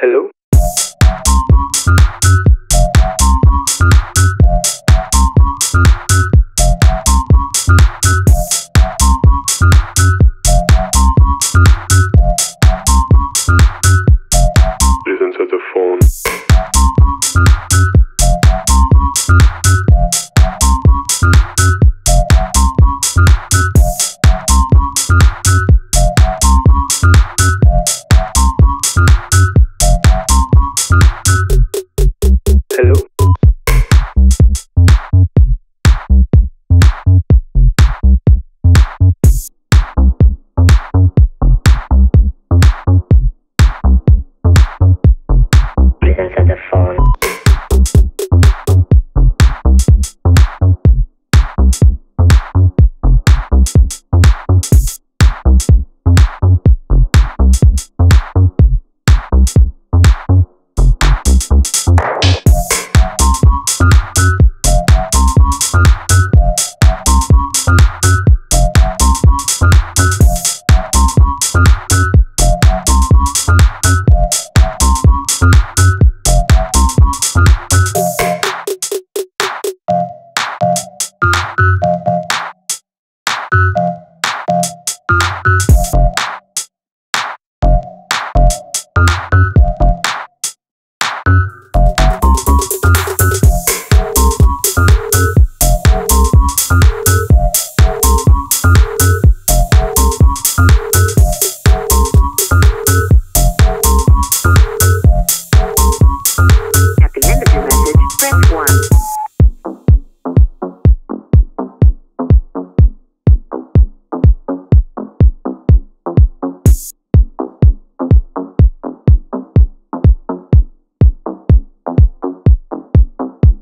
Hello? you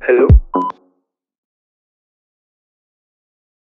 Hello?